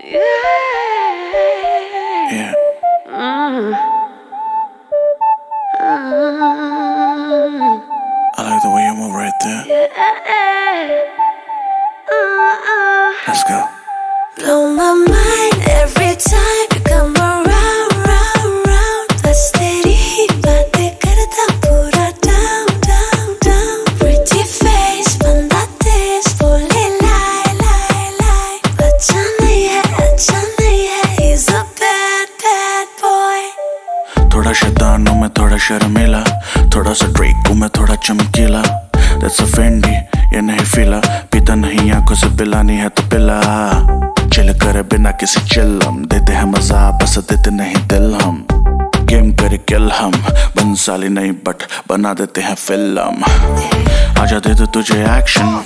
Yeah. I like the way you move right there. Yeah. Let's go. Blow my mind. थोड़ा शर्मिला, थोड़ा सा Drake हूँ मैं थोड़ा चमकीला। That's a Fendi, ये नहीं फिला। पीता नहीं, आँखों से पिलानी है तो पिला। चिल करे बिना किसी चिल्लम, देते हैं मज़ा, बस देते नहीं दिल हम गेम करे किल हम, बंसाली नहीं बट बना देते हैं फ़िल्म। आजा दे दो तुझे action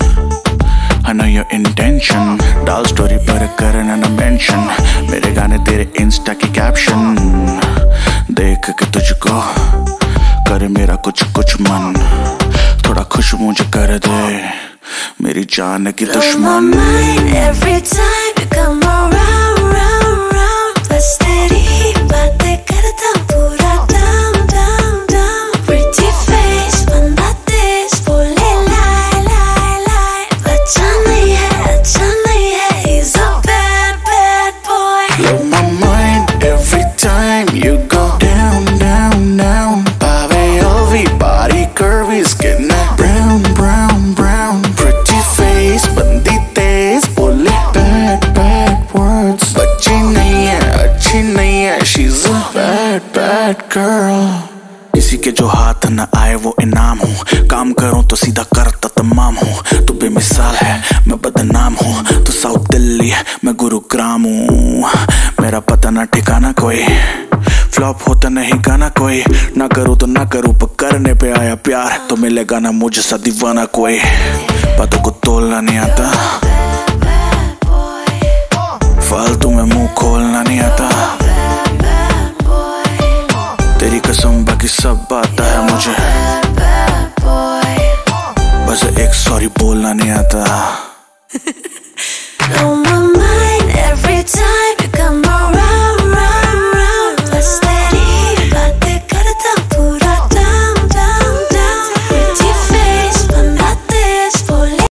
I know your intention डाल स्टोरी पर करना ना मेंशन मेरे गाने तेरे इंस्टा की कैप्शन देख के तुझको मेरा कुछ कुछ मन थोड़ा खुश मुझे कर दे। मेरी जान की दुश्मन। Bad, girl. किसी के जो हाथ न आए वो इनाम हूँ। काम करूँ तो सीधा करता तमाम हूँ। तू बेमिसाल है मैं बदनाम हूँ। तू साउथ दिल्ली है मैं गुरुग्राम हूँ। मेरा पता ना ठिकाना कोई। फ्लॉप होता नहीं गाना कोई। ना करूँ तो ना करूँ पर करने पे आया प्यार। तो मिलेगा ना मुझे सा दीवाना कोई। बातों को तोलना नहीं आता। कसम बाकी सब आता है मुझे। बस एक सॉरी बोलना नहीं आता। oh,